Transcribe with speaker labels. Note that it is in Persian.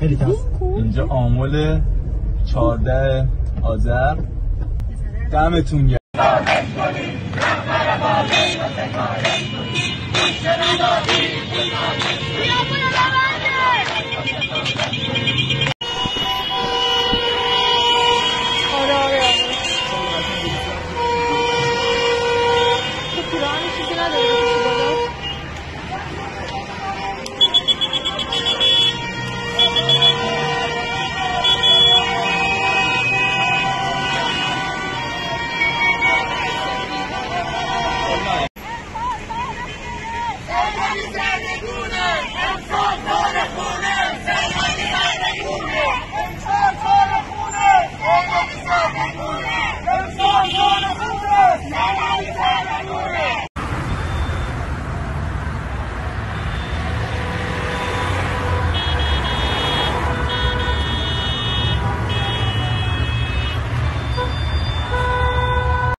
Speaker 1: خیلی
Speaker 2: اینجا آمول 14 آذر. دمتون گرم. Vamos,